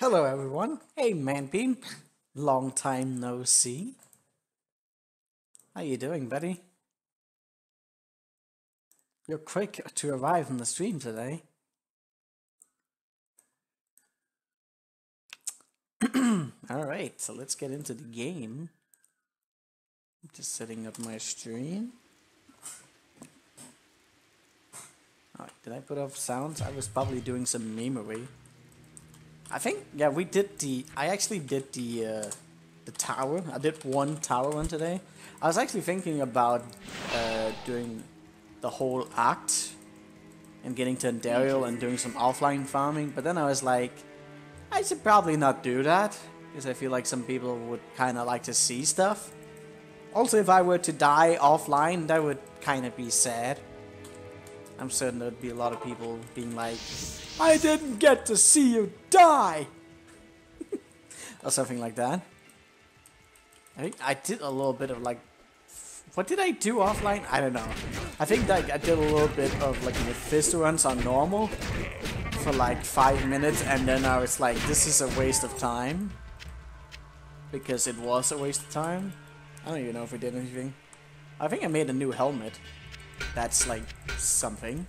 Hello, everyone. Hey, Manbean. Long time no see. How you doing, buddy? You're quick to arrive on the stream today. All right, so let's get into the game. I'm just setting up my stream. Alright, did I put off sounds? I was probably doing some memery. I think, yeah, we did the, I actually did the, uh, the tower. I did one tower one today. I was actually thinking about uh, doing the whole act and getting to Andariel and doing some offline farming, but then I was like, I should probably not do that, because I feel like some people would kind of like to see stuff. Also, if I were to die offline, that would kind of be sad. I'm certain there'd be a lot of people being like, I didn't get to see you die! or something like that. I think I did a little bit of like, what did I do offline? I don't know. I think like I did a little bit of like Mephisto runs on normal for like five minutes and then I was like, this is a waste of time. Because it was a waste of time. I don't even know if we did anything. I think I made a new helmet. That's like something.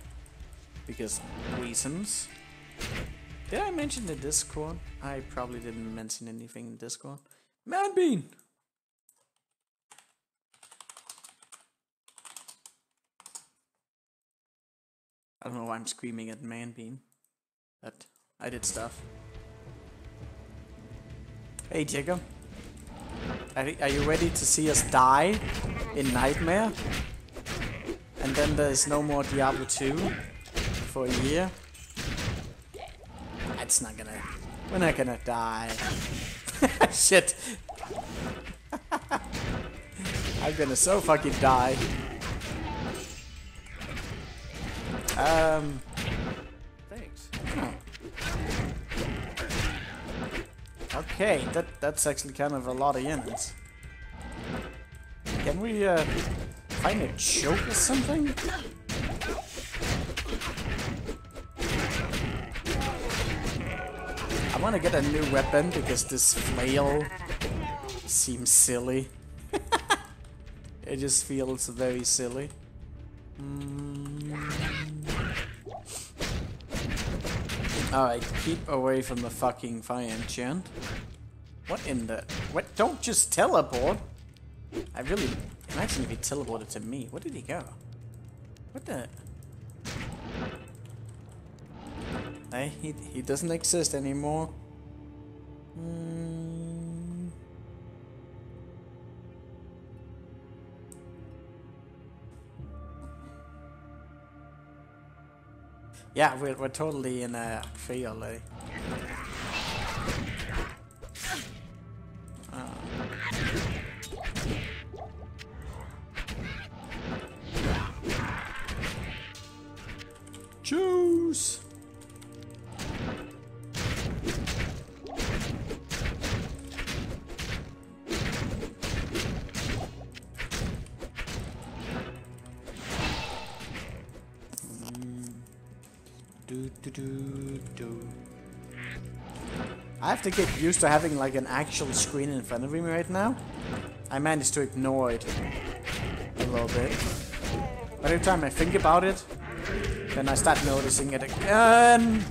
Because reasons. Did I mention the Discord? I probably didn't mention anything in Discord. Manbean! I don't know why I'm screaming at Manbean. But I did stuff. Hey Jacob. Are, are you ready to see us die in Nightmare? And then there's no more Diablo 2 for a year? It's not gonna... We're not gonna die. Shit. I'm gonna so fucking die. Um... Thanks. Oh. Okay, that that's actually kind of a lot of units. Can we uh, find a choke or something? Want to get a new weapon because this flail seems silly. it just feels very silly. Mm. Alright, keep away from the fucking fire enchant. What in the... What? Don't just teleport! I really... Imagine if he teleported to me. Where did he go? What the... He, he doesn't exist anymore. Mm. Yeah, we're, we're totally in a field. Eh? I have to get used to having like an actual screen in front of me right now. I managed to ignore it a little bit. But every time I think about it, then I start noticing it again.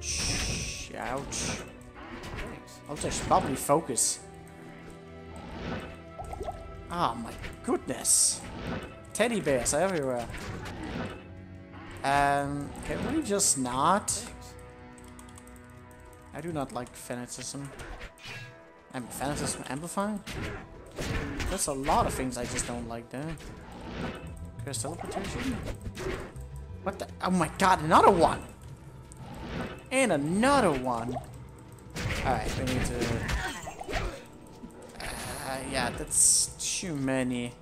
Shh, ouch. Also, I should probably focus. Oh my goodness. Teddy bears everywhere. Um, can we just not? I do not like fanaticism. And fanaticism amplified? There's a lot of things I just don't like there. Curse teleportation? What the? Oh my god, another one! And another one! Alright, we need to... Uh, yeah, that's too many.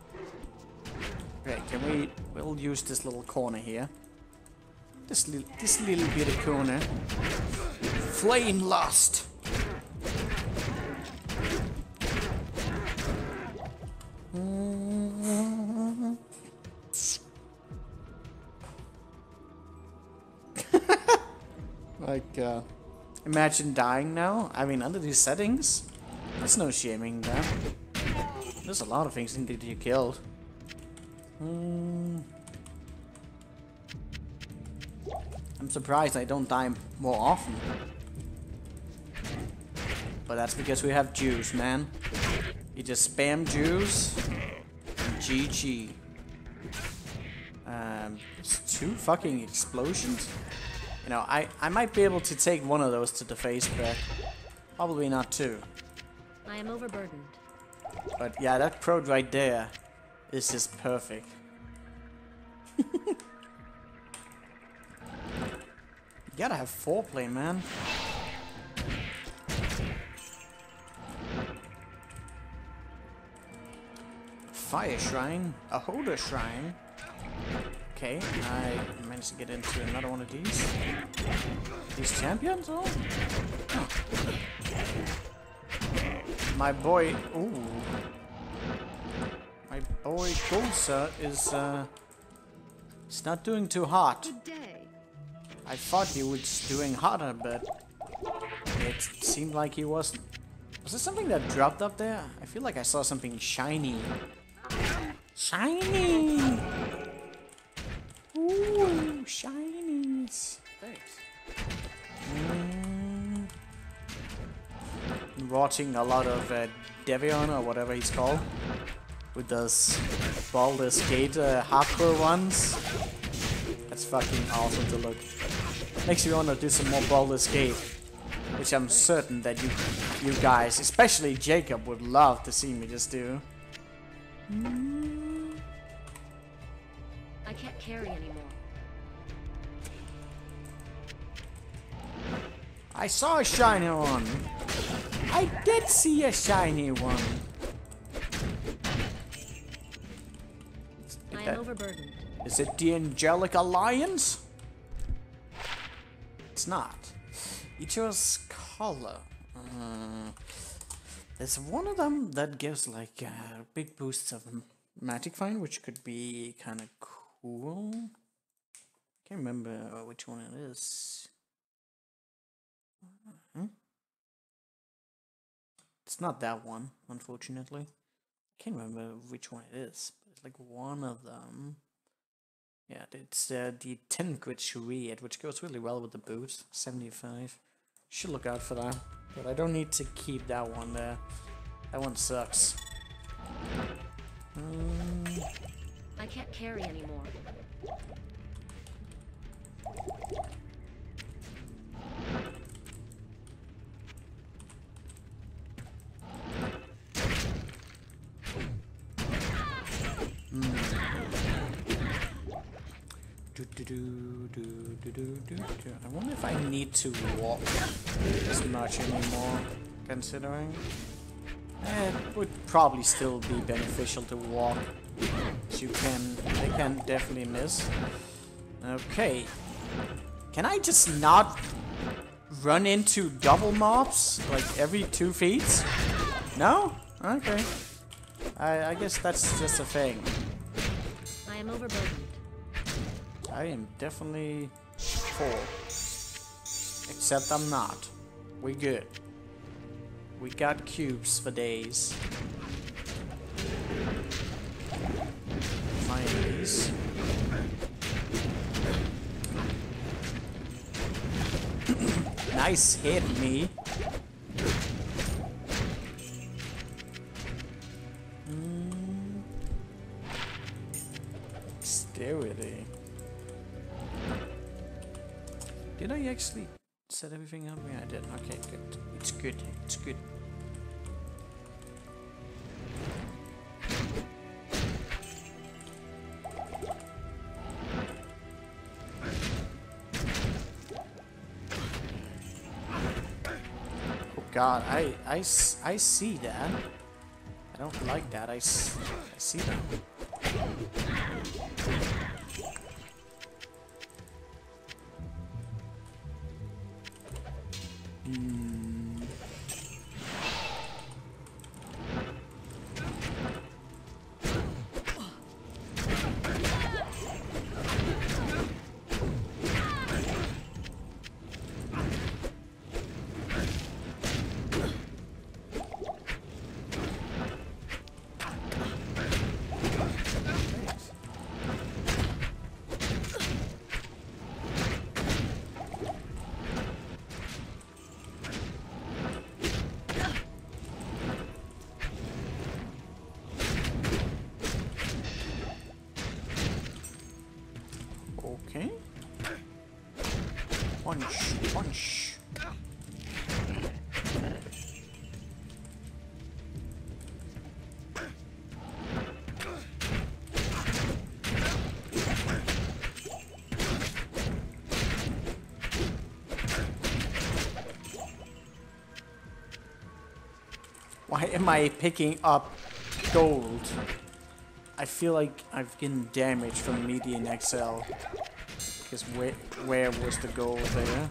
Okay, can we... We'll use this little corner here. This little, this little bit of corner. Flame lust. like, god. imagine dying now? I mean, under these settings, there's no shaming there. There's a lot of things to get killed. Hmm. I'm surprised I don't die more often. But that's because we have juice, man. You just spam juice. GG. Um, it's two fucking explosions. You know, I, I might be able to take one of those to the face, but probably not two. I am overburdened. But yeah, that crowd right there is just perfect. you gotta have foreplay, man. Fire Shrine, a Holder Shrine. Okay, I managed to get into another one of these. These champions? Oh. My boy, ooh. My boy Golsa is, uh, it's not doing too hot. I thought he was doing hotter, but it seemed like he wasn't. Was there something that dropped up there? I feel like I saw something shiny. Shiny! Ooh, shinies. Thanks. Mm. Watching a lot of uh, Devion or whatever he's called. With those Baldur's Gate uh, hardcore ones. That's fucking awesome to look. Makes me want to do some more Baldur's Gate. Which I'm certain that you you guys, especially Jacob, would love to see me just do. I can't carry anymore. I saw a shiny one. I did see a shiny one. Is I am overburdened. is it the Angelic Alliance? It's not. Ichiro's color. Uh, there's one of them that gives like uh, big boosts of magic find, which could be kind of cool. I Can't remember which one it is. Hmm? It's not that one, unfortunately. I Can't remember which one it is. But it's like one of them. Yeah, it's uh, the 10 grit Shuriat, which goes really well with the boots. 75. Should look out for that. But I don't need to keep that one there. That one sucks. Mm, I can't carry anymore. Do, do, do, do, do, do, do, do. I wonder if I need to walk as much anymore, considering. Eh, it would probably still be beneficial to walk. You can, they can definitely miss. Okay. Can I just not run into double mobs like every two feet? No? Okay. I, I guess that's just a thing. I am overburdened. I am definitely full. Except I'm not. We good. We got cubes for days. Find these. nice hit, me. Mm. Dexterity. Did I actually set everything up? Yeah, I did. Okay, good. It's good. It's good. Oh god, I see that. I don't like that. I, I see that. Mm. Am I picking up gold? I feel like I've getting damage from Median XL. Because where, where was the gold there?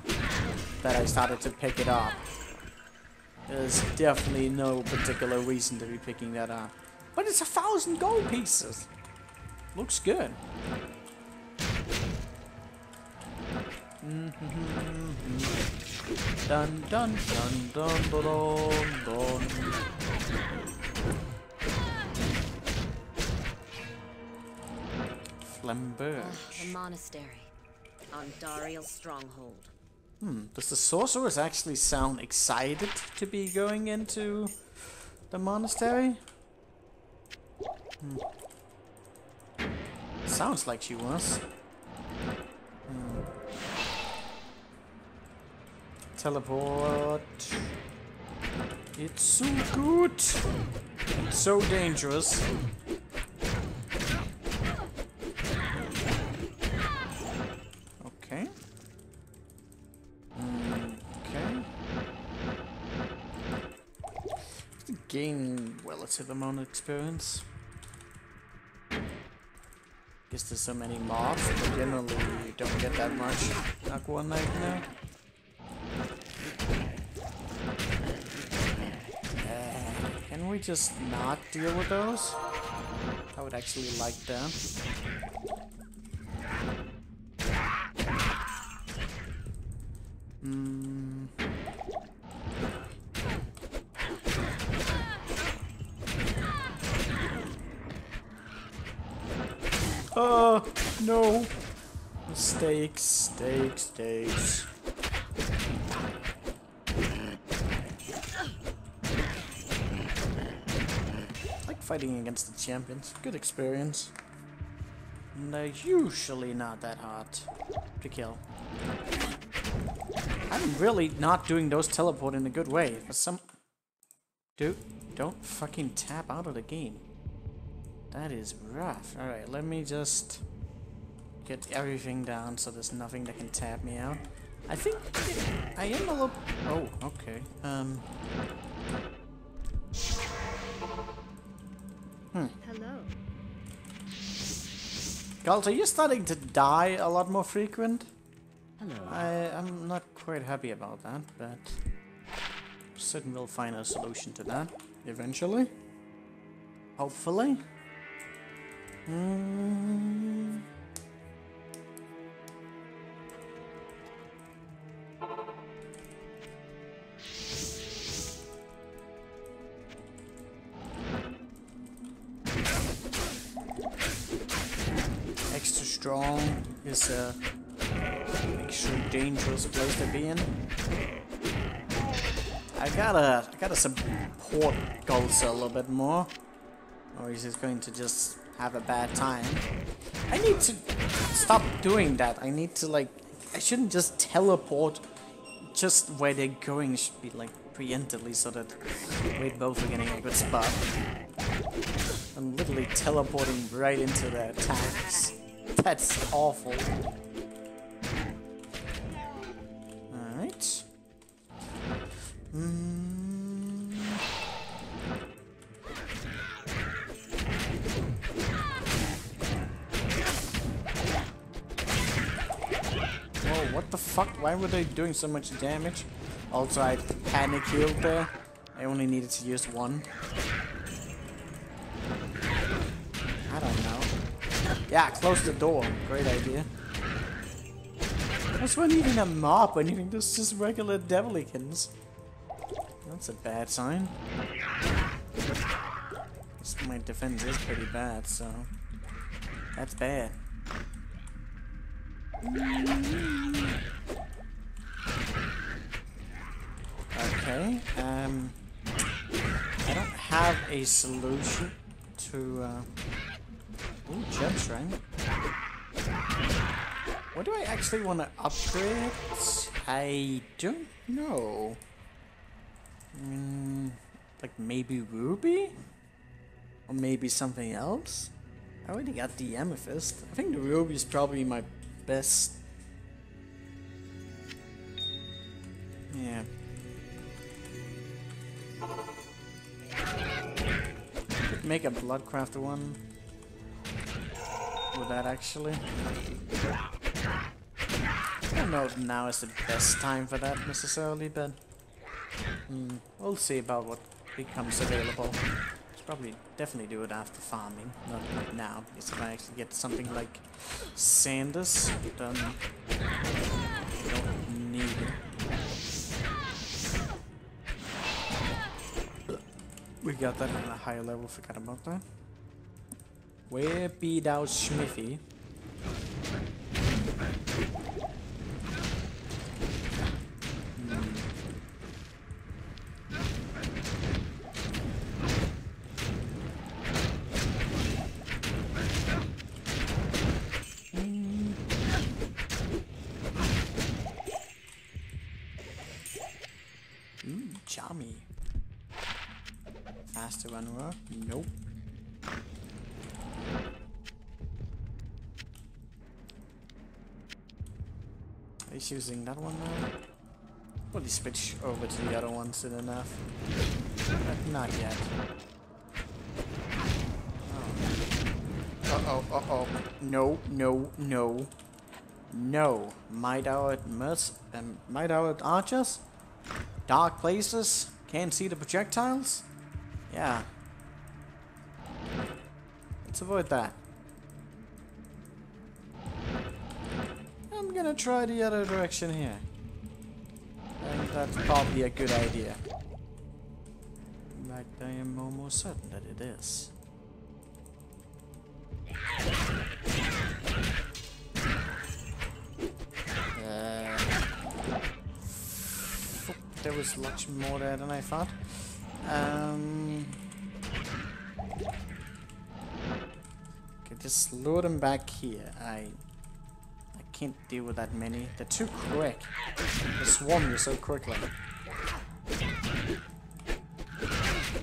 That I started to pick it up. There's definitely no particular reason to be picking that up. But it's a thousand gold pieces. Looks good. Mm-hmm. Dun dun dun dun dun dun dun. Monastery. Andariel's stronghold. Hmm, does the sorceress actually sound excited to be going into the monastery? Hmm. Sounds like she was. Hmm. Teleport. It's so good. It's so dangerous. Gain relative amount of experience. Guess there's so many mobs, but generally you don't get that much. Aqua Nightmare. Uh, can we just not deal with those? I would actually like that. Hmm. Oh, no. Mistakes, stakes, stakes. like fighting against the champions. Good experience. And they're usually not that hard to kill. I'm really not doing those teleport in a good way. For some... Dude, don't fucking tap out of the game. That is rough. Alright, let me just get everything down so there's nothing that can tap me out. I think I am a little... Oh, okay. Um... Hello. Galt, are you starting to die a lot more frequent? Hello. I, I'm not quite happy about that, but I'm certain we'll find a solution to that eventually. Hopefully. Mm. Extra strong is a extra dangerous place to be in. I gotta, I gotta support Golsa a little bit more, or he's going to just have a bad time. I need to stop doing that. I need to like, I shouldn't just teleport just where they're going. It should be like preemptively so that we're both are getting a good spot. I'm literally teleporting right into their attacks. That's awful. Alright. Mm. The fuck? Why were they doing so much damage? Also, I panic healed there. I only needed to use one. I don't know. Yeah, close the door. Great idea. That's not even a mob or anything, that's just regular devilkins. That's a bad sign. My defense is pretty bad, so... That's bad. Okay, um... I don't have a solution to, uh... Ooh, shrine. What do I actually want to upgrade I don't know. Mm, like maybe ruby? Or maybe something else? I already got the amethyst. I think the ruby is probably my best. Yeah. Could make a bloodcrafter one. Would that actually? I don't know if now is the best time for that necessarily, but mm, we'll see about what becomes available. Probably definitely do it after farming, not right now, because if I actually get something like Sanders, then I don't need it. We got that on a higher level, forgot about that. Where be thou Smithy? Using that one now. Will he switch over to the other one soon enough? But not yet. Oh. Uh oh, uh oh. No, no, no. No. Might out merc um, might out archers? Dark places? Can't see the projectiles? Yeah. Let's avoid that. Gonna try the other direction here. And that's probably a good idea. Fact, I am almost certain that it is. Uh, there was much more there than I thought. Um, okay, just lure them back here. I can't deal with that many. They're too quick. They swarm you so quickly.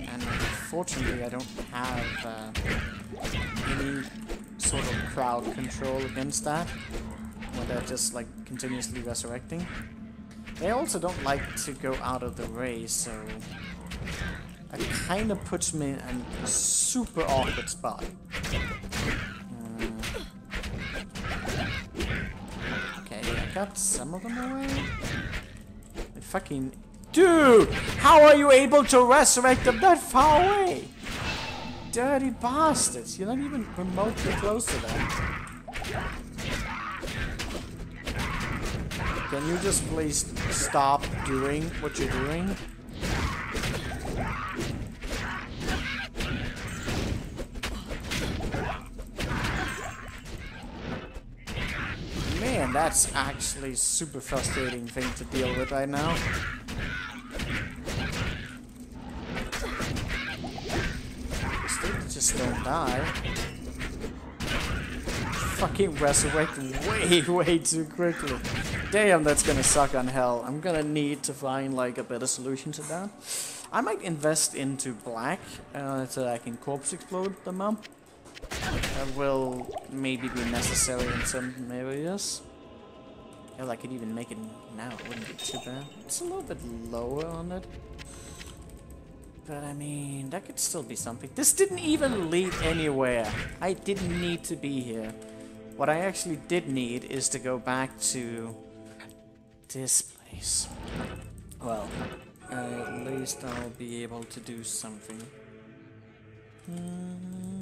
And unfortunately, I don't have uh, any sort of crowd control against that. Where they're just like continuously resurrecting. They also don't like to go out of the way, so That kind of puts me in a super awkward spot. Got some of them away. They fucking dude, how are you able to resurrect them that far away? Dirty bastards! You're not even remotely close to them. Can you just please stop doing what you're doing? That's actually super frustrating thing to deal with right now. Just don't die. Fucking resurrect way, way too quickly. Damn, that's gonna suck on hell. I'm gonna need to find like a better solution to that. I might invest into black uh, so I can corpse explode them up. That will maybe be necessary in some areas. I could even make it now. It wouldn't be too bad. It's a little bit lower on it. But I mean, that could still be something. This didn't even lead anywhere. I didn't need to be here. What I actually did need is to go back to this place. Well, uh, at least I'll be able to do something. Hmm.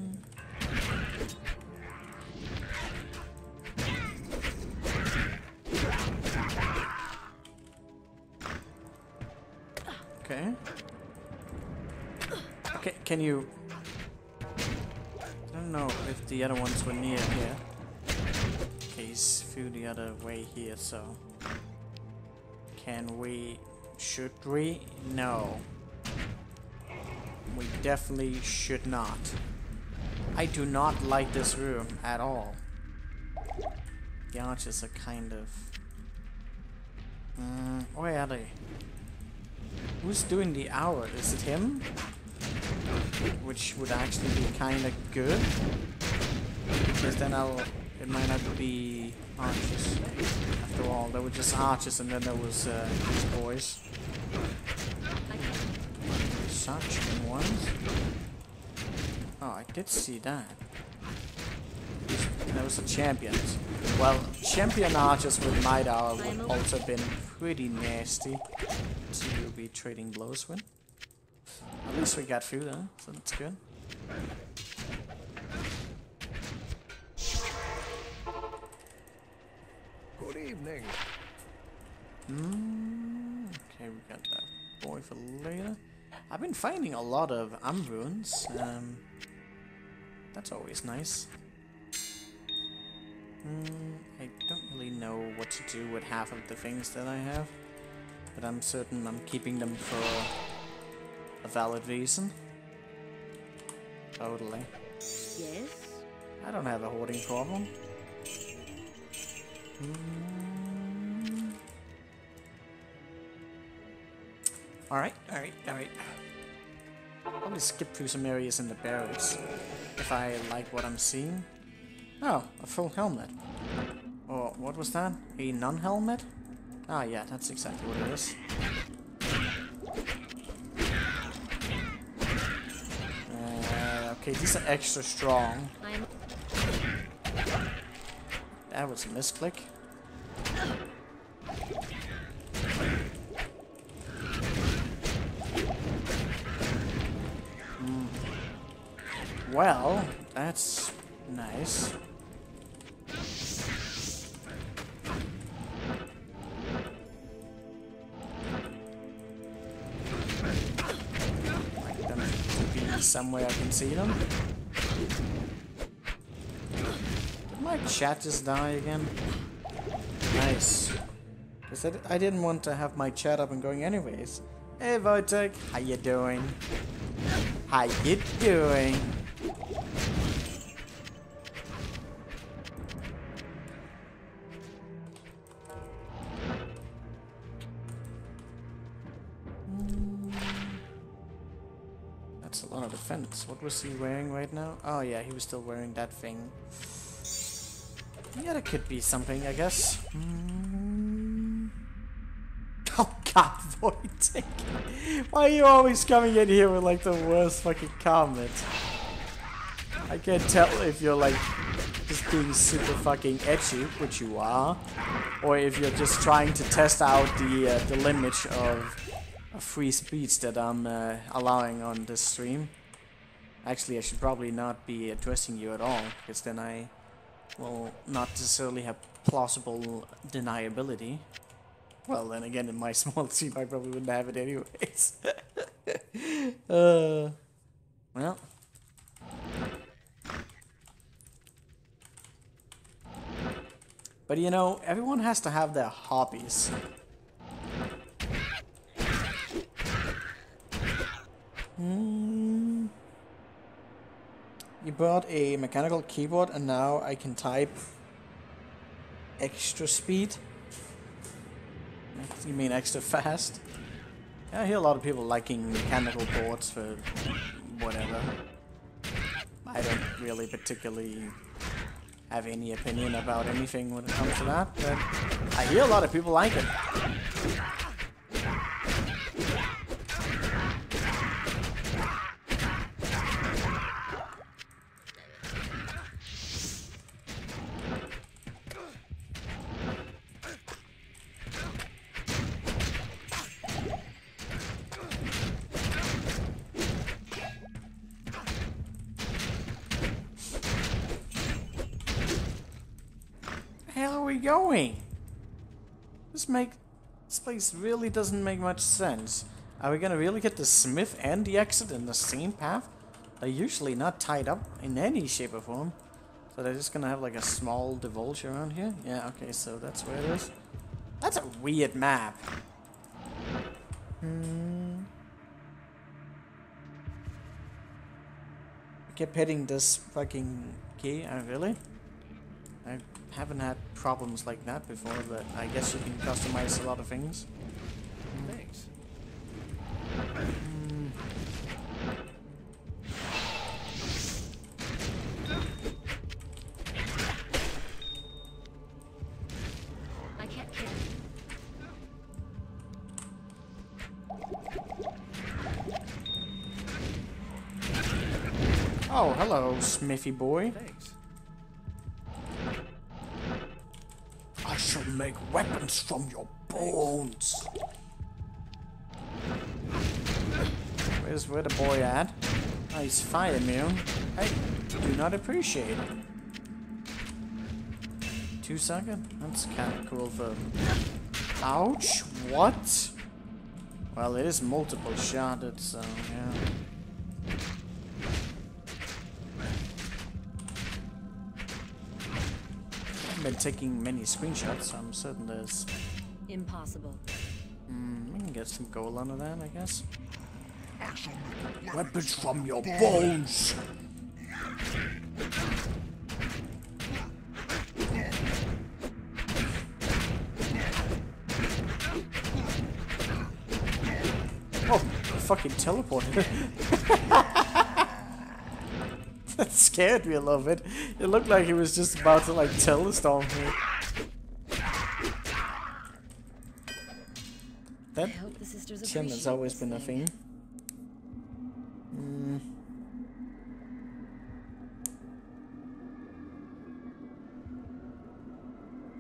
Okay. Okay, can you... I don't know if the other ones were near here. Okay, he's through the other way here, so... Can we... Should we? No. We definitely should not. I do not like this room at all. The arches are kind of... Mm, where are they? Who's doing the hour? Is it him? Which would actually be kind of good. Because then I'll... It might not be archers. After all, there were just archers and then there was uh, these boys. Such ones. Oh, I did see that. There was a champion. Well, champion archers with Hour would also been pretty nasty to be trading blows with. At least we got food, huh? So that's good. Good evening. Mm, okay, we got that boy for later. I've been finding a lot of Umbrunes. Um, that's always nice. Mm, I don't really know what to do with half of the things that I have. But I'm certain I'm keeping them for a valid reason. Totally. Yes? I don't have a hoarding problem. Mm. Alright, alright, alright. Probably skip through some areas in the barracks if I like what I'm seeing. Oh, a full helmet. Or what was that? A non-helmet? Ah, yeah, that's exactly what it is. Uh, okay, these are extra strong. That was a misclick. Hmm. Well, that's nice. I them. Did my chat just die again? Nice. Cause I didn't want to have my chat up and going anyways. Hey Wojtek, how you doing? How you doing? What was he wearing right now? Oh yeah, he was still wearing that thing. Yeah, that could be something, I guess. Mm. Oh god. Why are you always coming in here with like the worst fucking comment? I can't tell if you're like just being super fucking edgy, which you are, or if you're just trying to test out the uh, the limit of, of free speech that I'm uh, allowing on this stream. Actually, I should probably not be addressing you at all, because then I will not necessarily have plausible deniability. Well, then again, in my small team, I probably wouldn't have it anyways. uh, well. But you know, everyone has to have their hobbies. Hmm. You bought a mechanical keyboard and now I can type extra speed? You mean extra fast? I hear a lot of people liking mechanical boards for whatever. I don't really particularly have any opinion about anything when it comes to that, but I hear a lot of people like it. Make this place really doesn't make much sense. Are we gonna really get the smith and the exit in the same path? They're usually not tied up in any shape or form. So they're just gonna have like a small divulge around here? Yeah, okay, so that's where it is. That's a weird map. Hmm. I keep hitting this fucking key, uh, really? I haven't had problems like that before, but I guess you can customize a lot of things. Thanks. I can't kill. Oh, hello, Smithy boy. Thanks. Make weapons from your bones. Where's where the boy at? Oh, he's fire immune. I do not appreciate it. Two second? That's kind of cool for. Ouch! What? Well, it is multiple shotted, so uh, yeah. Been taking many screenshots, so I'm certain there's. Impossible. Mm, we can get some gold out of that, I guess. Weapons from your bones! Oh, fucking teleported. scared me a little bit. It looked like he was just about to like telestorm me. That hope the sisters Tim has always been a thing. thing. Mm.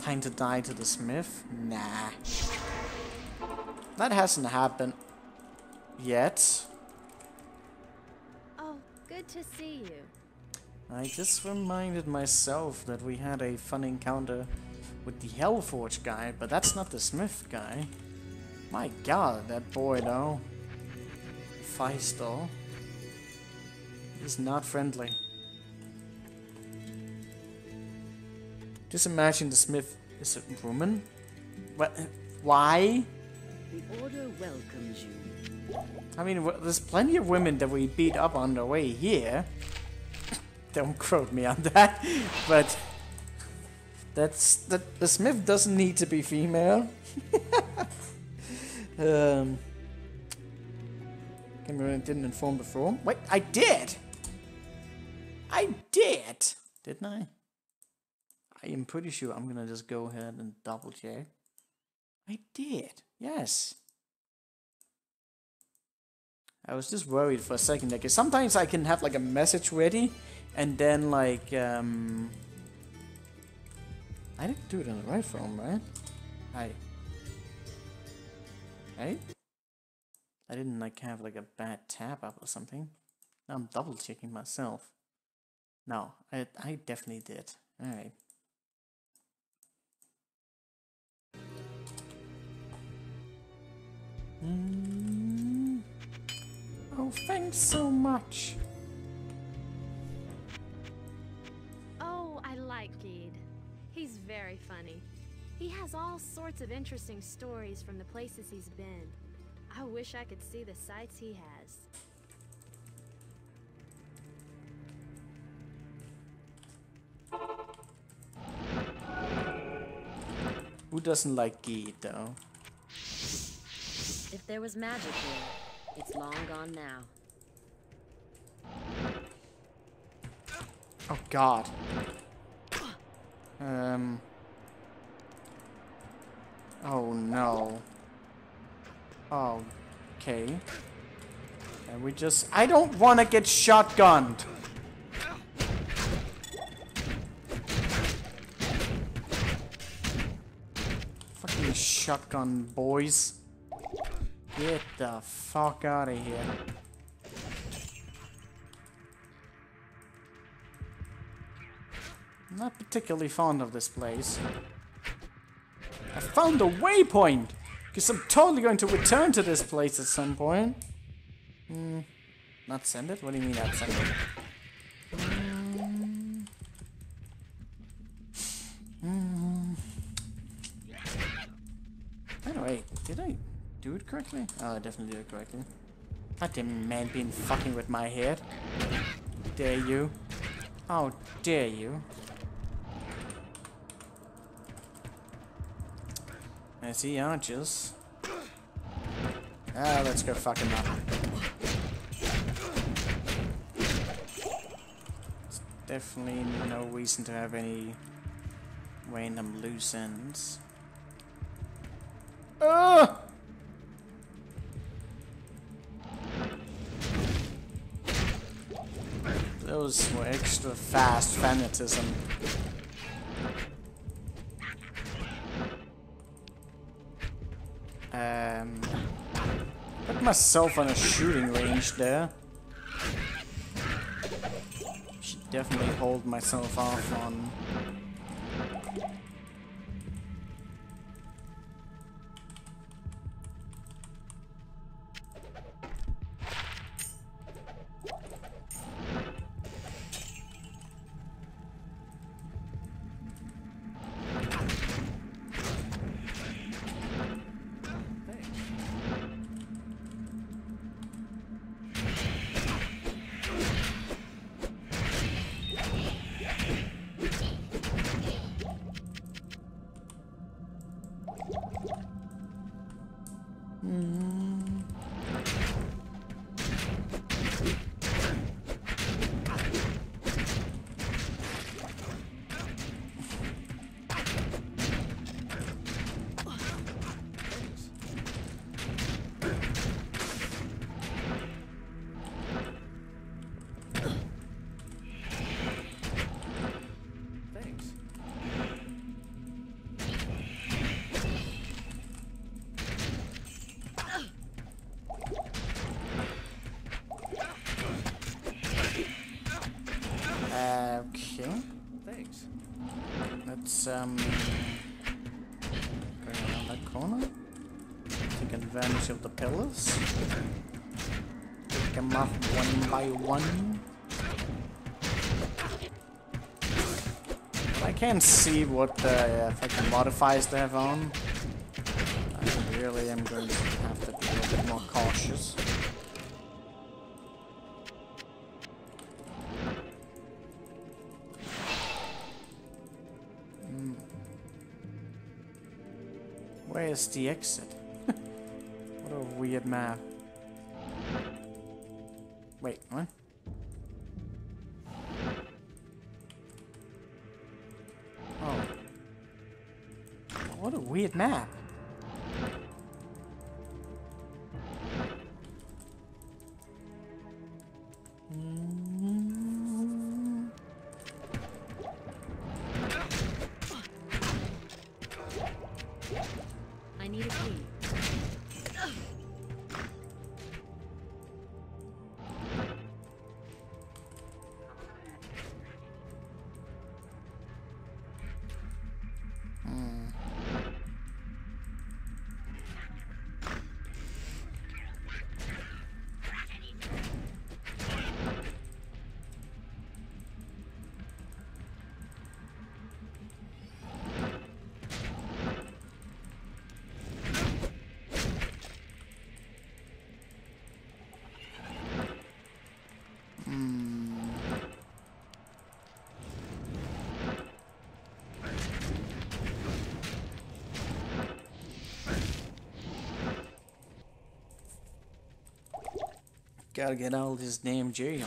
Time to die to the smith? Nah. That hasn't happened yet. Oh, good to see you. I just reminded myself that we had a fun encounter with the Hellforge guy, but that's not the Smith guy. My god, that boy though. Feistel. He's not friendly. Just imagine the Smith is a woman. What? Why? The Order welcomes you. I mean, there's plenty of women that we beat up on the way here. Don't quote me on that, but that's that. The Smith doesn't need to be female. um, didn't inform before. Wait, I did. I did, didn't I? I am pretty sure. I'm gonna just go ahead and double check. I did. Yes. I was just worried for a second because sometimes I can have like a message ready and then like um I didn't do it on the right phone, right? I Right? I didn't like have like a bad tab up or something. Now I'm double checking myself. No, I I definitely did. Alright. Mm. Oh, thanks so much. Like Gheed. He's very funny. He has all sorts of interesting stories from the places he's been. I wish I could see the sights he has. Who doesn't like Gheed though? If there was magic here, it's long gone now. Oh god. Um. Oh no. Oh, okay. And we just. I don't want to get shotgunned. Fucking shotgun boys. Get the fuck out of here. Not particularly fond of this place. I found a waypoint! Because I'm totally going to return to this place at some point. Hmm. Not send it? What do you mean not send it? Hmm. Hmm. Anyway, did I do it correctly? Oh, I definitely did it correctly. God damn man being fucking with my head. Dare you? How dare you? I see archers. Ah, let's go fuck him up. There's definitely no reason to have any random loose ends. Ah! Those were extra fast fanatism. Myself on a shooting range there. Should definitely hold myself off on. What the uh, fucking modifiers they have on. I really am going to have to be a bit more cautious. Where is the exit? what a weird map. Wait, what? Map. Gotta get all this damn jail.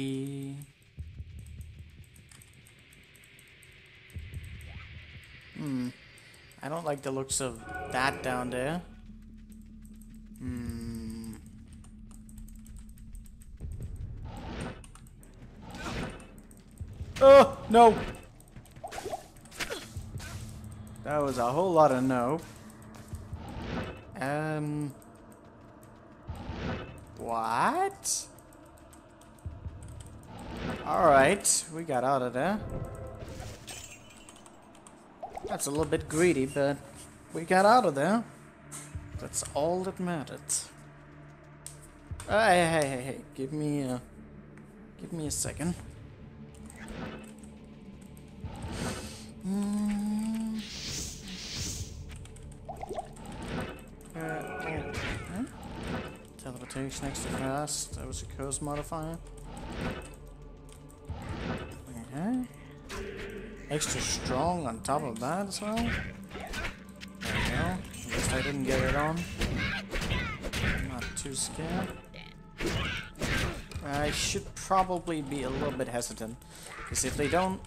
Spooky. Hmm. I don't like the looks of that down there. Hmm. Oh, no! That was a whole lot of no. Um. What? Alright, we got out of there. That's a little bit greedy, but we got out of there. That's all that mattered. Uh, hey, hey, hey, hey, give me a, give me a second. Mm. Uh, huh? Teleportation extra fast. That was a curse modifier. Extra strong on top of that as well. There we go. Least I didn't get it on. I'm not too scared. I should probably be a little bit hesitant. Because if they don't...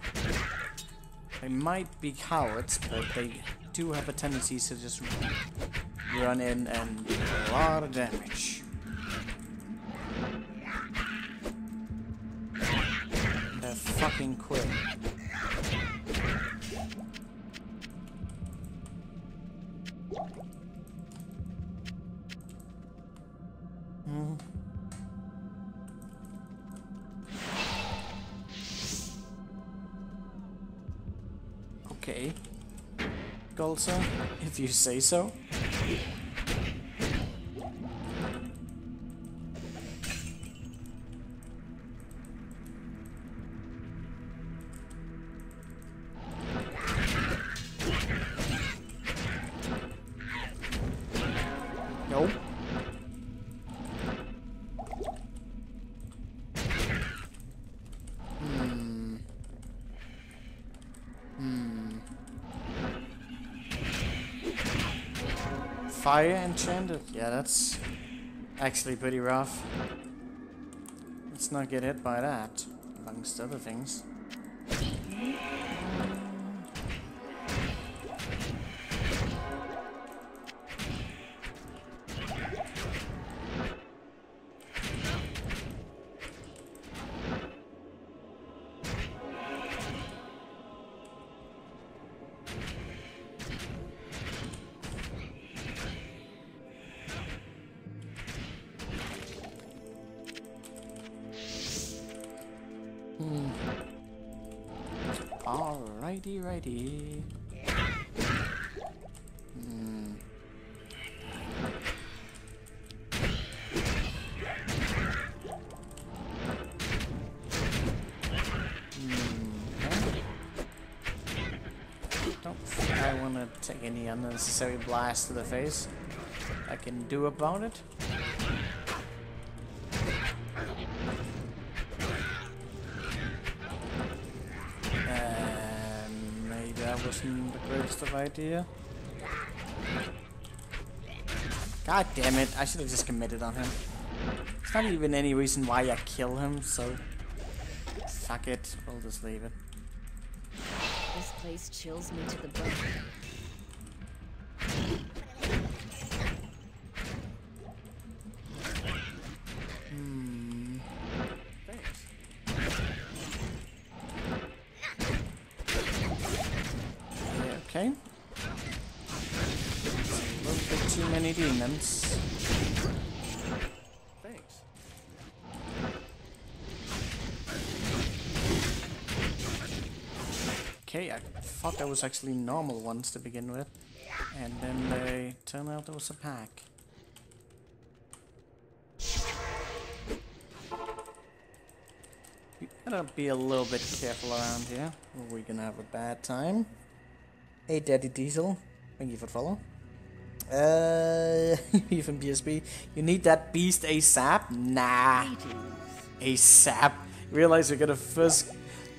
They might be cowards, but they do have a tendency to just run in and do a lot of damage. They're fucking quick. You say so. Fire enchanted? Yeah, that's actually pretty rough. Let's not get hit by that, amongst other things. Unnecessary blast to the face. I can do about it. And maybe that wasn't the greatest of idea. God damn it, I should have just committed on him. There's not even any reason why I kill him, so fuck it, we'll just leave it. This place chills me to the bone. Thought that was actually normal ones to begin with. And then they turned out there was a pack. We gotta be a little bit careful around here, we're gonna have a bad time. Hey, Daddy Diesel, thank you for the follow. Uh, even BSB, you need that beast ASAP? Nah, ASAP. Realize you're gonna first.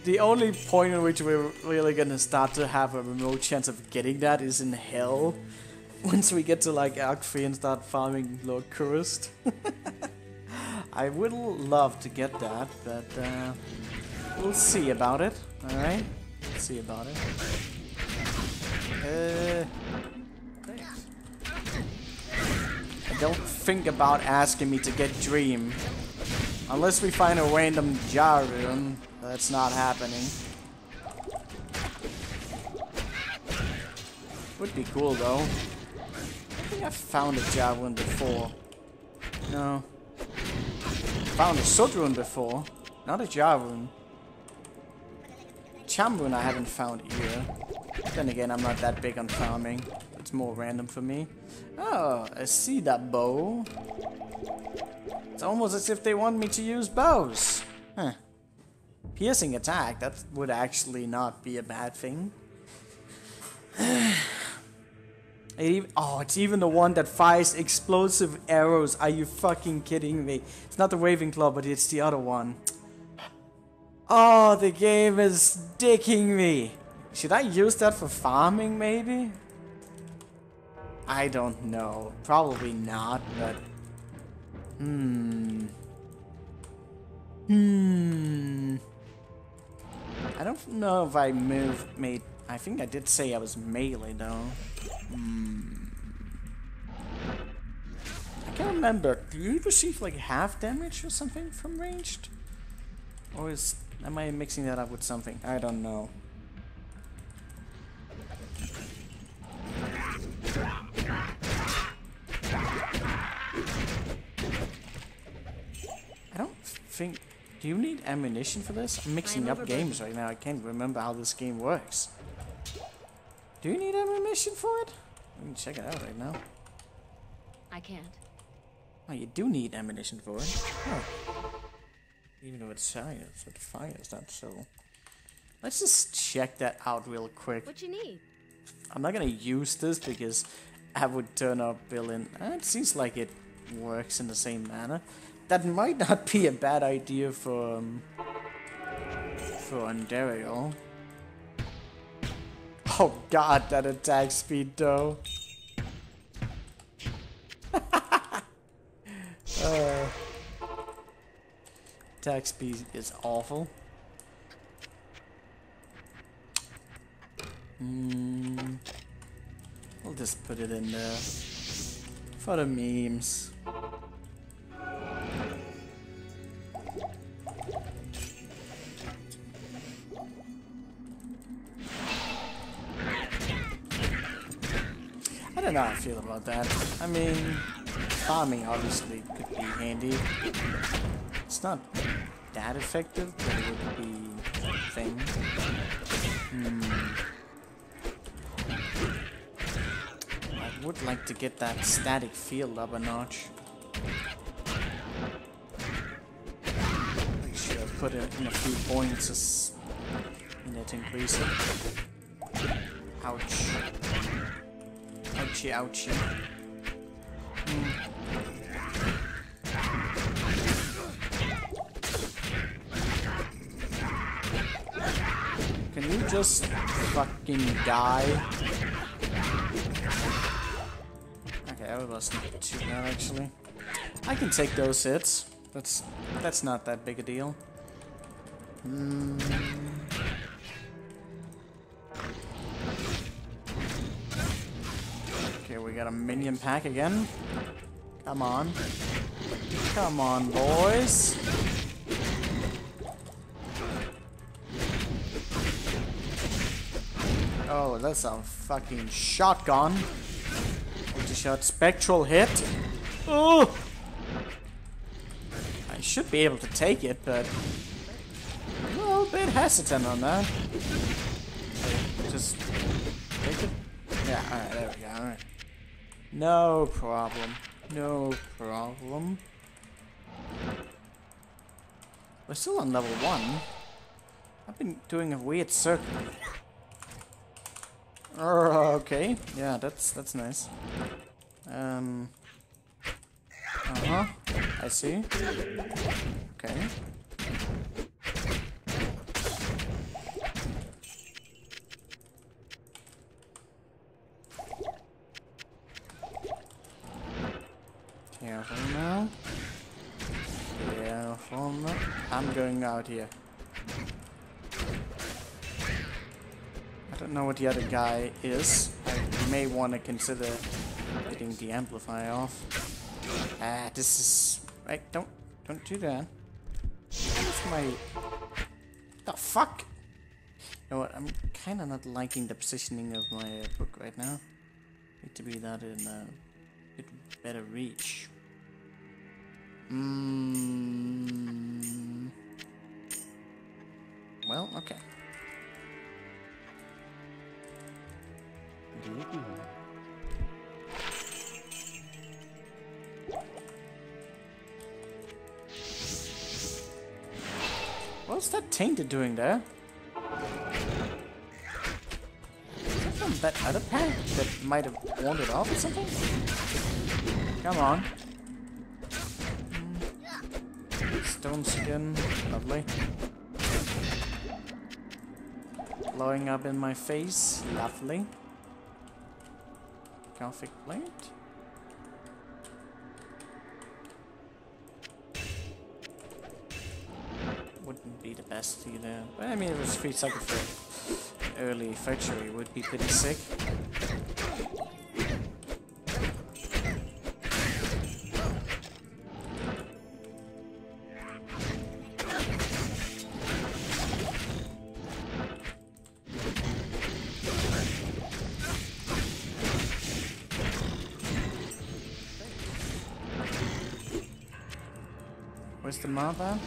The only point in which we're really gonna start to have a remote chance of getting that is in hell. Once we get to like Act 3 and start farming Lower Kurast. I would love to get that, but uh, we'll see about it. Alright? We'll see about it. Uh, thanks. Don't think about asking me to get Dream. Unless we find a random Jah rune, that's not happening. Would be cool though. I think I found a Javelin before. No. Found a Sudrun before. Not a Javelin. Cham rune I haven't found either. Then again, I'm not that big on farming. It's more random for me. Oh, I see that bow. It's almost as if they want me to use bows. Huh. Piercing attack, that would actually not be a bad thing. It oh, it's even the one that fires explosive arrows. Are you fucking kidding me? It's not the Ravenclaw, but it's the other one. Oh, the game is dicking me. Should I use that for farming, maybe? I don't know. Probably not, but... Hmm... Hmm... I don't know if I moved, made... I think I did say I was melee, though. Hmm... I can't remember. Do you receive, like, half damage or something from ranged? Or is... Am I mixing that up with something? I don't know. I don't think... Do you need ammunition for this? I'm mixing up games right now. I can't remember how this game works. Do you need ammunition for it? Let me check it out right now. I can't. Oh, you do need ammunition for it. Even though it's fires, it fires that, so... Let's just check that out real quick. What you need? I'm not gonna use this because I would turn up. Uh, It seems like it works in the same manner. That might not be a bad idea for um, for Andariel. Oh god, that attack speed though. uh, attack speed is awful. Hmm. We'll just put it in there for the memes. I don't know how I feel about that. I mean, farming obviously could be handy. It's not that effective, but it would be a thing. I would like to get that static field up a notch. Make sure I put it in a few points as it increase it. Ouch. Ouchie ouchie. Hmm. Can you just fucking die? That wasn't too bad actually. I can take those hits. That's that's not that big a deal. Hmm. Okay, we got a minion pack again. Come on. Come on, boys. Oh, that's a fucking shotgun. Multi-shot spectral hit. Oh! I should be able to take it, but a little bit hesitant on that. Just take it. Yeah, alright, there we go, alright. No problem. No problem. We're still on level one. I've been doing a weird circle. Uh, okay, yeah, that's that's nice. Um. Uh huh. I see. Okay. Careful now. Careful now. I'm going out here. I don't know what the other guy is. I may want to consider getting the amplifier off. Ah, this is... Right, don't... Don't do that. Where's my... The fuck? You know what? I'm kind of not liking the positioning of my uh, book right now. Need to be that in a bit better reach. Mm. Well, okay. What's that tainted doing there? Is that from that other pack that might have wandered off or something? Come on. Mm. Stone skin, lovely. Blowing up in my face, lovely. Gothic blade. Wouldn't be the best either. But I mean, it was free cycle for early factory would be pretty sick. Where's the mother?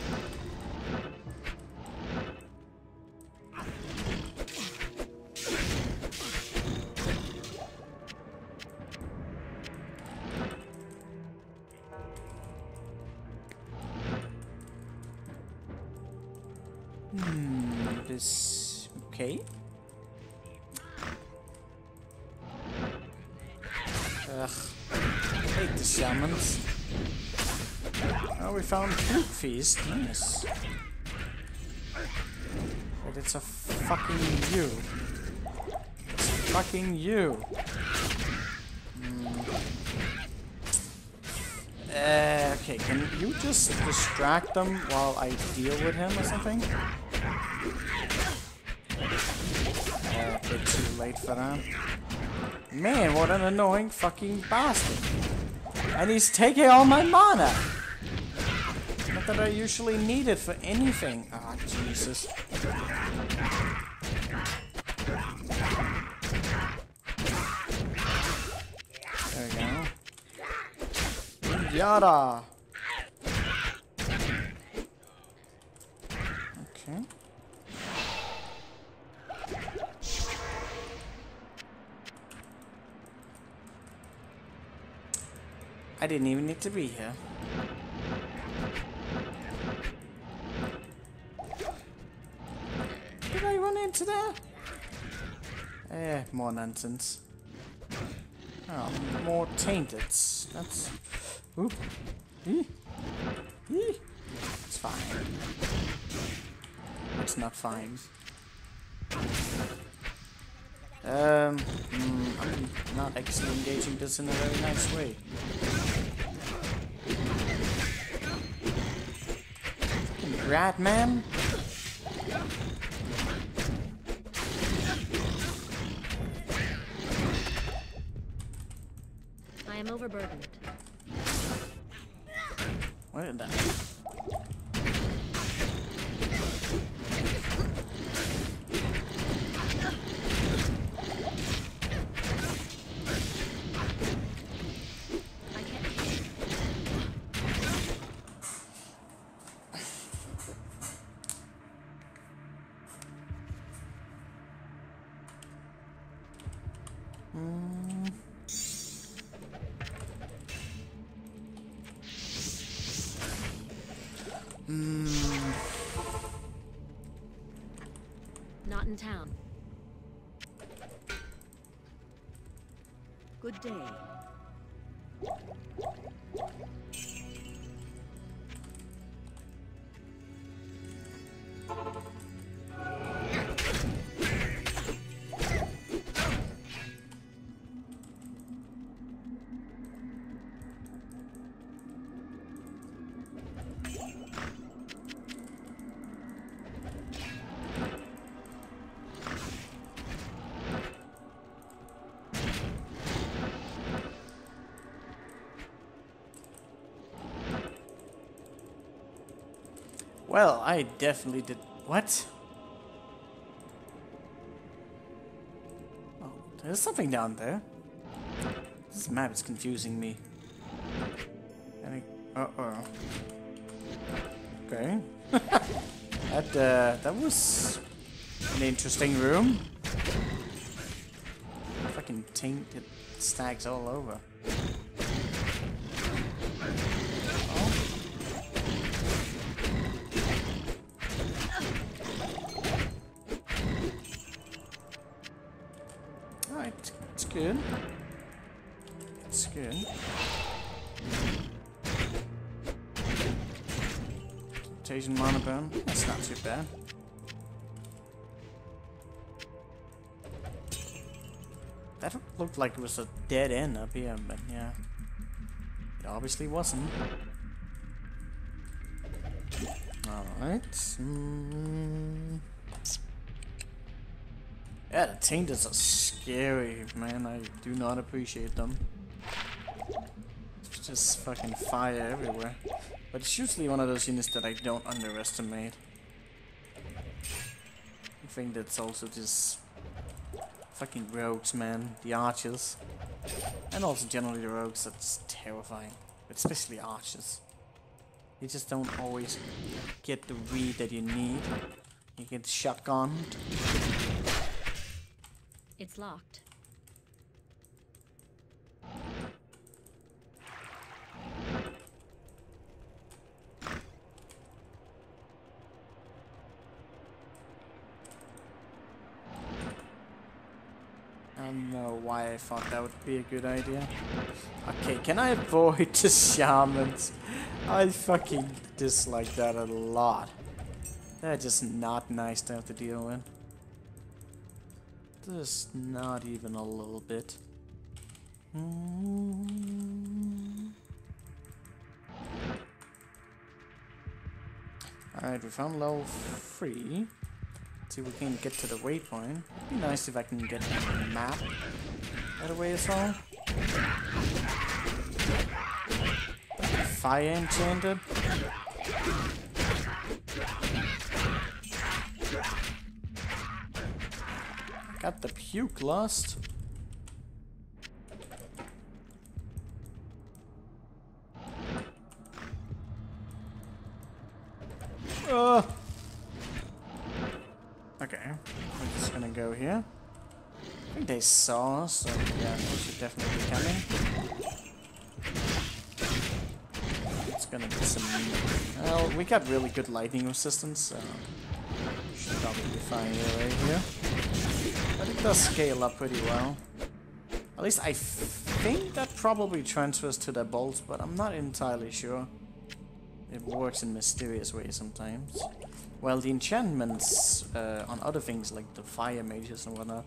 Hmm, this okay. Ugh, hate the salmons. Oh, we found Food Feast. Nice. But it's a fucking you. It's fucking you. Mm. Uh, okay, can you just distract them while I deal with him or something? Late for that. Man, what an annoying fucking bastard. And he's taking all my mana! Not that I usually need it for anything. Ah, Jesus. There we go. Yada! Okay. I didn't even need to be here. Did I run into there? Eh, more nonsense. Oh, more tainted. That's... Oop. Eee. Eee. It's fine. It's not fine. Um, mm, I'm not actually engaging this in a very nice way. Rat man. I am overburdened. What did that? Mm. Not in town. Good day. Well, I definitely did... What? Oh, there's something down there. This map is confusing me. I... Uh-oh. Okay. that, uh, that was an interesting room. Fucking tainted stags all over. It was a dead end up here, but yeah. It obviously wasn't. Alright. Mm. Yeah, the tainters are scary, man. I do not appreciate them. It's just fucking fire everywhere. But it's usually one of those units that I don't underestimate. I think that's also just fucking rogues, man. The archers. And also generally the rogues, that's terrifying. Especially archers. You just don't always get the read that you need. You get shotgunned. It's locked. I don't know why I thought that would be a good idea. Okay, can I avoid the shamans? I fucking dislike that a lot. They're just not nice to have to deal with. Just not even a little bit. Mm. Alright, we found level 3. See if we can get to the waypoint. It'd be nice if I can get a map that way as well. Fire enchanted. Got the puke lust. Uh. Saw so yeah, they should definitely coming. It's gonna be some. Well, we got really good lightning resistance, so should probably be fine here, right here. But it does scale up pretty well. At least I think that probably transfers to the bolts, but I'm not entirely sure. It works in mysterious ways sometimes. Well, the enchantments uh, on other things like the fire mages and whatnot,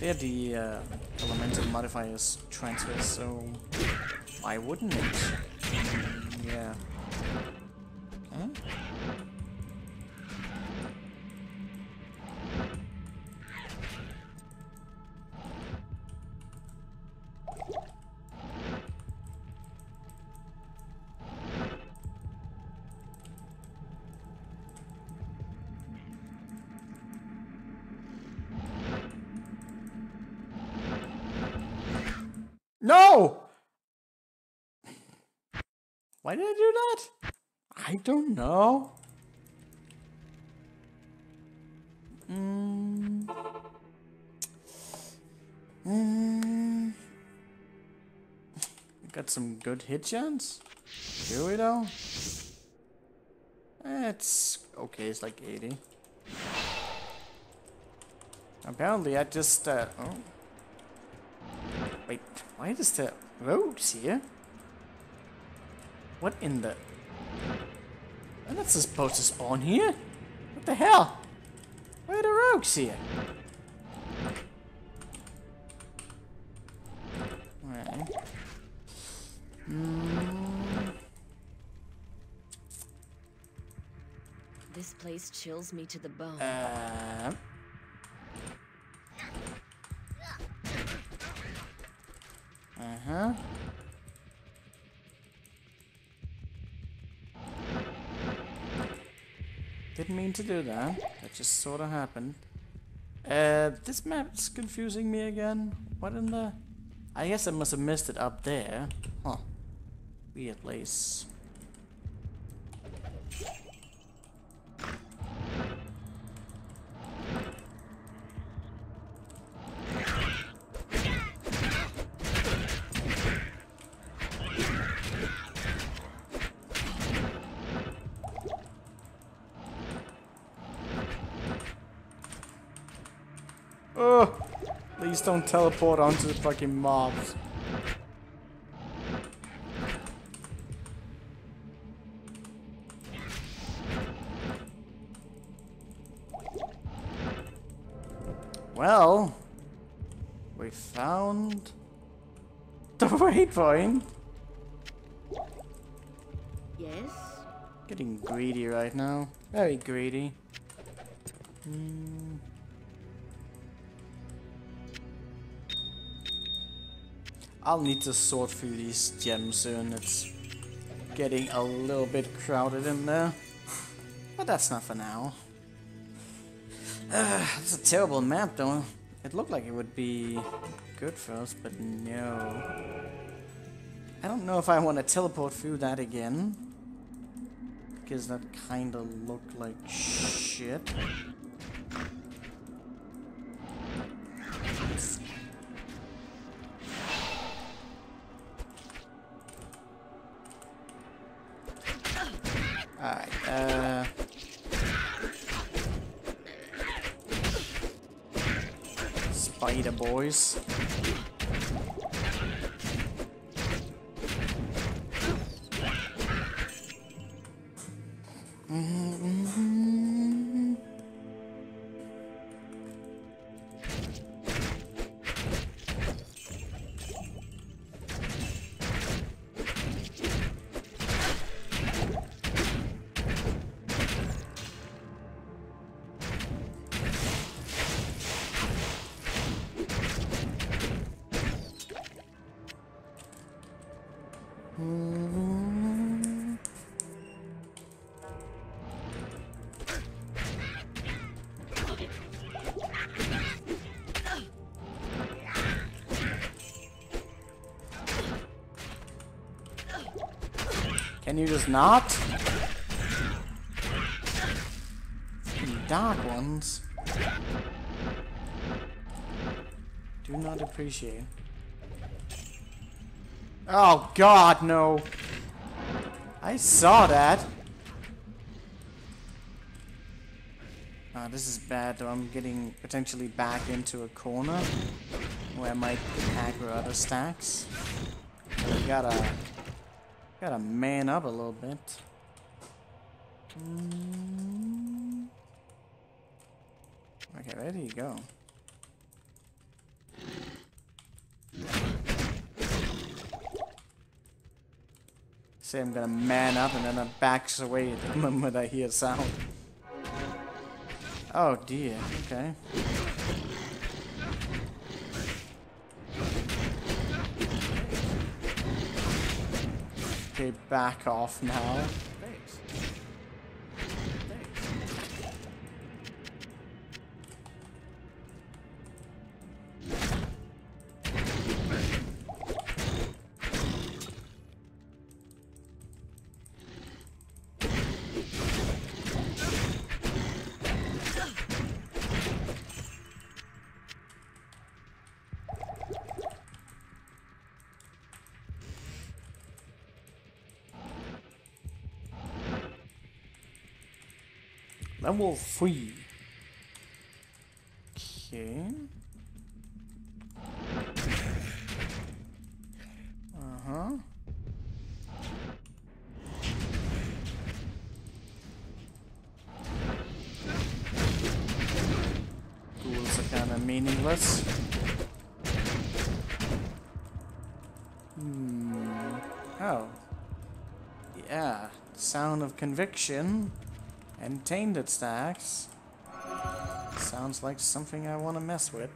they're the uh, elemental modifiers transfer, so why wouldn't it? Yeah. Okay. No! Why did I do that? I don't know. Mm. Mm. Got some good hit chance. Do we though? It's okay, it's like 80. Apparently I just, uh, oh. Wait, why is the roads here? What in the... I'm not supposed to spawn here. What the hell? Where are the rogues here? Alright. Mm, This place chills me to the bone. uh, uh-huh. Didn't mean to do that. That just sort of happened. Uh, this map's confusing me again. What in the... I guess I must have missed it up there. Huh. Weird place. Oh, please don't teleport onto the fucking mobs. Well, we found the waypoint. Yes? Getting greedy right now. Very greedy. Hmm. I'll need to sort through these gems soon. It's getting a little bit crowded in there. But that's not for now. Uh, it's a terrible map though. It looked like it would be good for us, but no. I don't know if I want to teleport through that again. Because that kind of looked like shit. depois you just not? Dark ones. Do not appreciate. Oh god, no. I saw that. Ah, this is bad though. I'm getting potentially back into a corner where I might aggro other stacks. I gotta gotta man up a little bit. Mm. Okay, there you go. Say I'm gonna man up and then I backs away the moment I hear sound. Oh dear, okay. Okay, back off now. Level 3. Okay. Uh-huh. Ghouls are kind of meaningless. Hmm. Oh. Yeah. Sound of conviction. And tainted stacks. Sounds like something I want to mess with.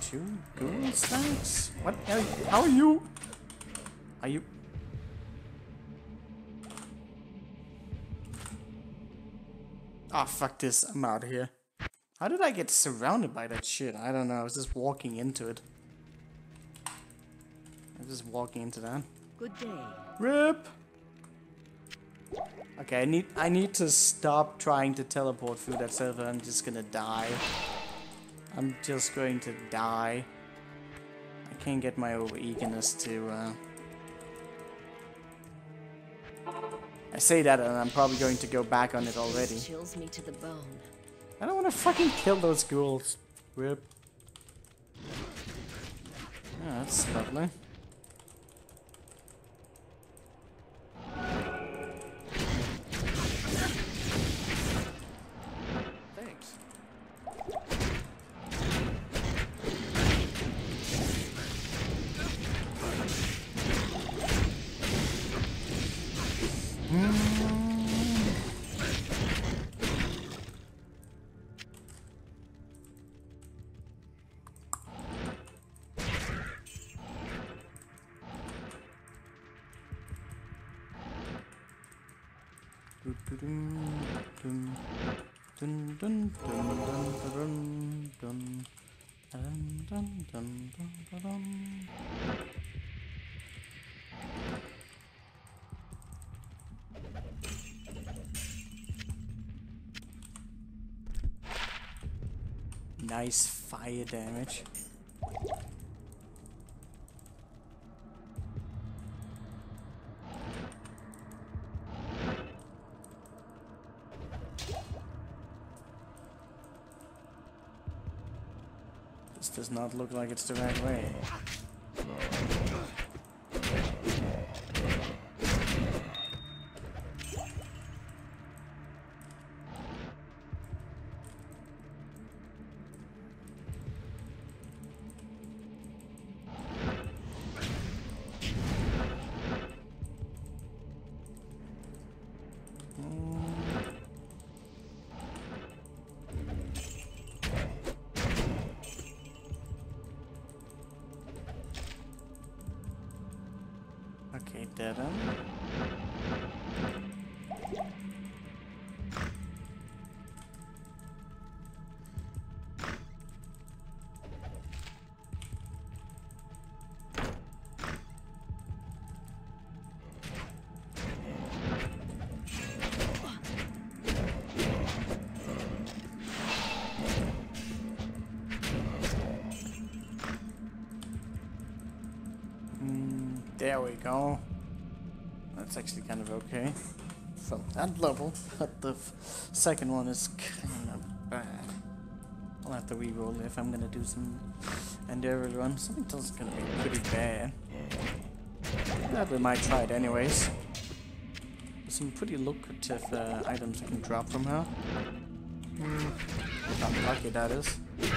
Two ghoul stacks? What? Are, how are you? Are you? Ah, oh, fuck this. I'm out of here. How did I get surrounded by that shit? I don't know. I was just walking into it. I was just walking into that. Good day. Rip. Okay, I need I need to stop trying to teleport through that server. I'm just gonna die. I'm just going to die. I can't get my over eagerness to. Uh... I say that, and I'm probably going to go back on it already. Chills me to the bone. I don't want to fucking kill those ghouls. Rip. Yeah, that's lovely. Nice fire damage. Does not look like it's the right way. That's actually kind of okay. From that level, but the second one is kind of bad. I'll have to re-roll if I'm gonna do some Andariel run. Something else is gonna be pretty bad. But we might try it anyways. There's some pretty lucrative uh, items I can drop from her. Mm, not lucky that is. Yeah,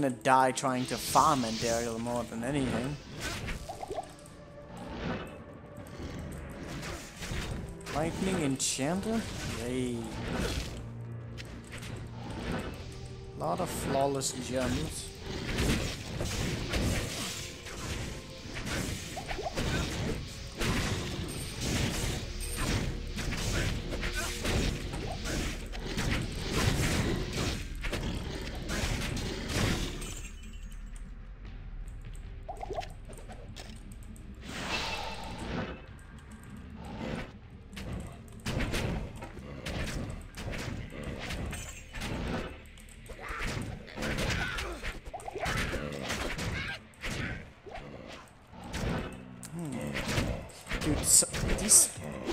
gonna die trying to farm Andariel more than anything. Lightning Enchanted? Yay. Lot of flawless gems.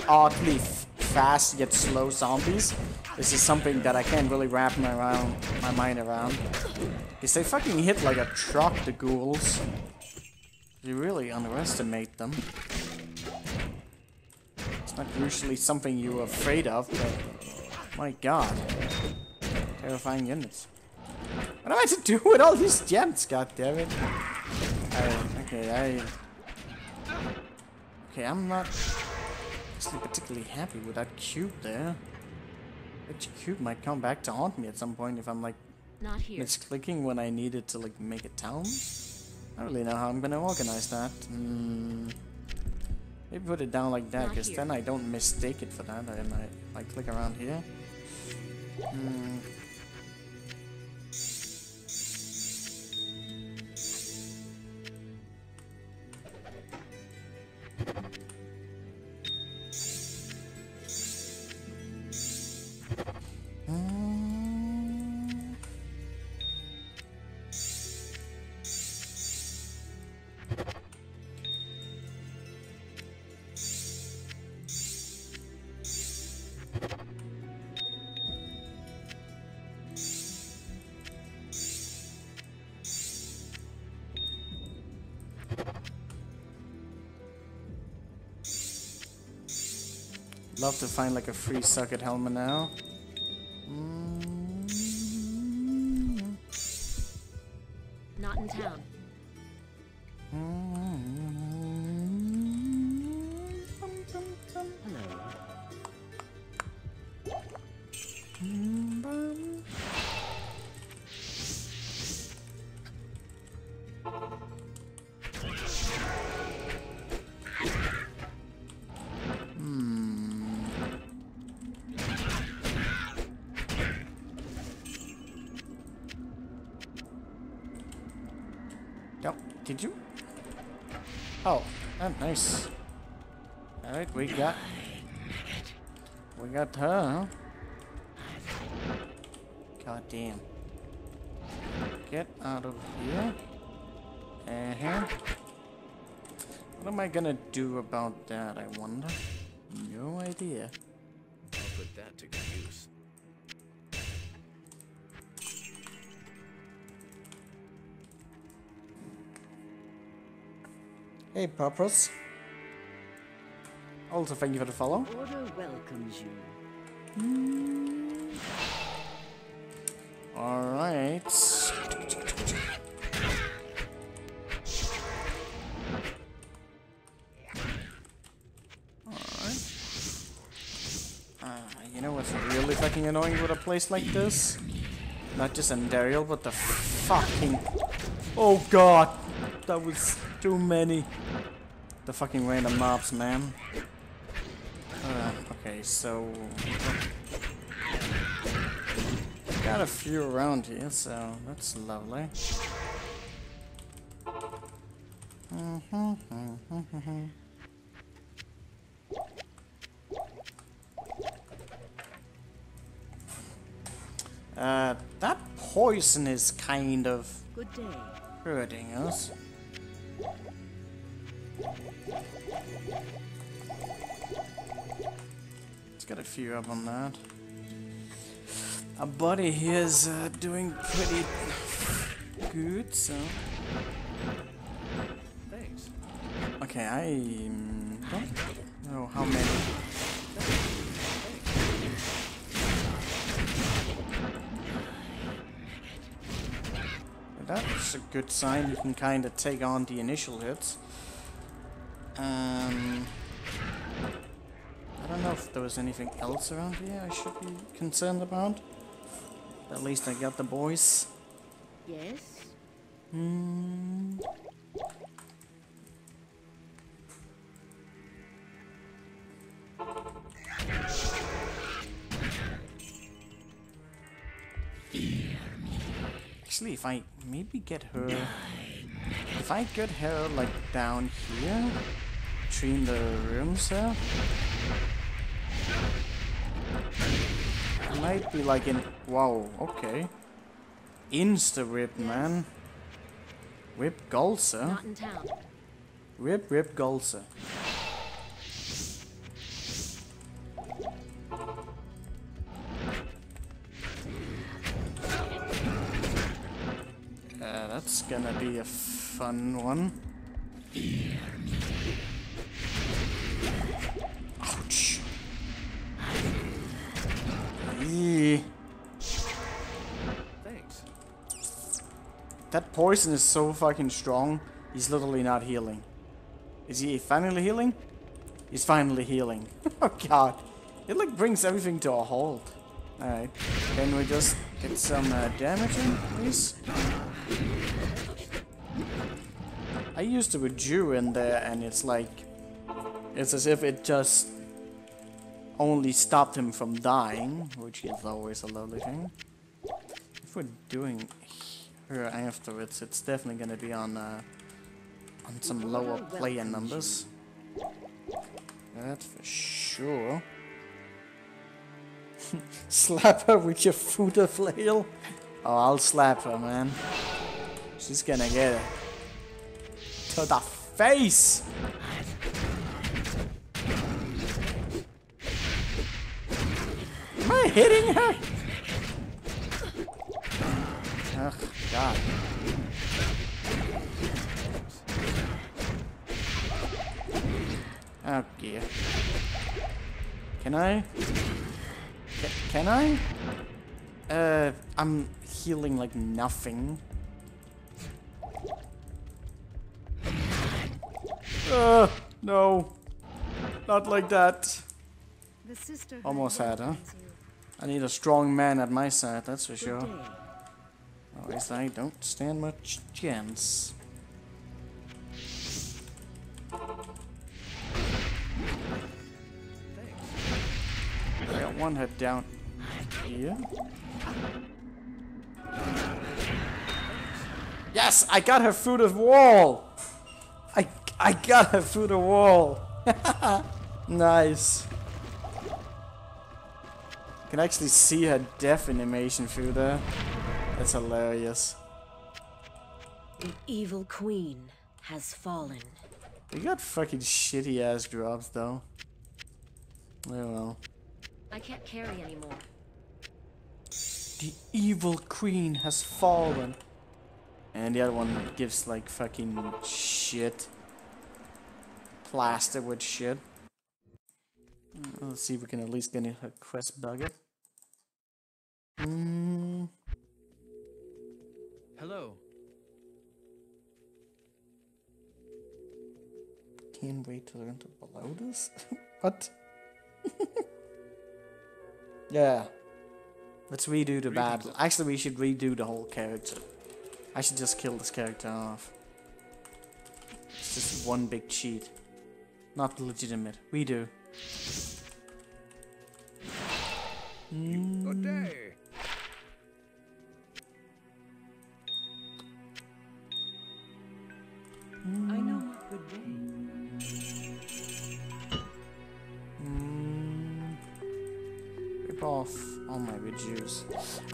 Oddly fast yet slow zombies. This is something that I can't really wrap my around my mind around. Because they fucking hit like a truck, the ghouls. You really underestimate them. It's not usually something you're afraid of, but my god. Terrifying units. What am I to do with all these gems, god damn it? Okay, I... Okay, I'm not actually particularly happy with that cube there. That cube might come back to haunt me at some point if I'm like Not here. misclicking when I needed to like make a town. I don't really know how I'm gonna organize that. Hmm. Maybe put it down like that, because then I don't mistake it for that. And I, I click around here. Hmm. Love to find like a free socket helmet now. Got her, huh? God damn. Get out of here. Uh-huh. What am I gonna do about that, I wonder? No idea. I'll put that to good use. Hey, Purpose. Also, thank you for the follow. Order welcomes you. Alright. Alright. Uh, you know what's really fucking annoying with a place like this? Not just Andariel, but the fucking... Oh god! That was too many. The fucking random mobs, man. So... Got a few around here, so that's lovely. Mm-hmm, mm-hmm, mm-hmm. Uh, that poison is kind of hurting us. Let's a few up on that. Our buddy here is uh, doing pretty good, so. Thanks. Okay, I don't know how many. That's a good sign. You can kind of take on the initial hits. Um, know if there was anything else around here I should be concerned about. At least I got the boys. Yes? Hmm. Actually, if I maybe get her, if I get her like down here, between the rooms there, might be like in... Wow, okay. Insta-rip, man. Rip Gulsa? Rip, rip Gulsa. Uh, that's gonna be a fun one. That poison is so fucking strong, he's literally not healing. Is he finally healing? He's finally healing. oh god. It like brings everything to a halt. Alright. Can we just get some uh, damage in, please? I used the Jew in there and it's like... It's as if it just only stopped him from dying, which is always a lovely thing. If we're doing her afterwards, it's definitely gonna be on uh, on some lower player numbers. That's for sure. slap her with your footer flail? Oh, I'll slap her, man. She's gonna get it. To the face! Am I hitting her? Oh, God. Oh, dear. Can I? Can I? Uh, I'm healing like nothing. Uh, no. Not like that. The sister Almost had, huh? I need a strong man at my side, that's for sure. Otherwise, I don't stand much chance. I got one head down here. Yes, I got her through the wall. I I got her through the wall. nice. You can actually see her death animation through there. That's hilarious. The evil queen has fallen. They got fucking shitty ass drops though. Oh well. I can't carry anymore. The evil queen has fallen. And the other one gives like fucking shit. Plaster with shit. Let's see if we can at least get a quest bucket. Mm, Hello. can't wait to learn to blow this. what? yeah. Let's redo the battle. Actually, we should redo the whole character. I should just kill this character off. It's just one big cheat. Not legitimate. Good day. Mm. I know what good day. Mm, rip off all my reduce.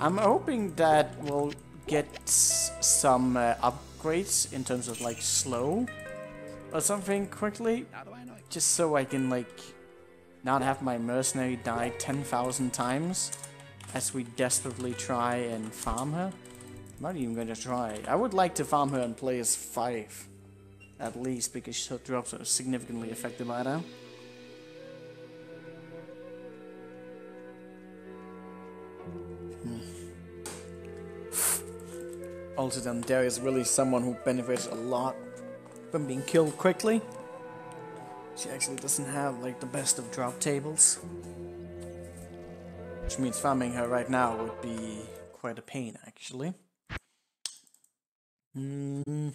I'm hoping that we'll get some uh, upgrades in terms of like slow or something quickly, just so I can like not have my mercenary die 10,000 times as we desperately try and farm her. I'm not even gonna try. I would like to farm her and play as 5 at least because her drops are significantly affected by that. Also, then there is really someone who benefits a lot from being killed quickly. She actually doesn't have like the best of drop tables. Which means farming her right now would be quite a pain actually. Mm.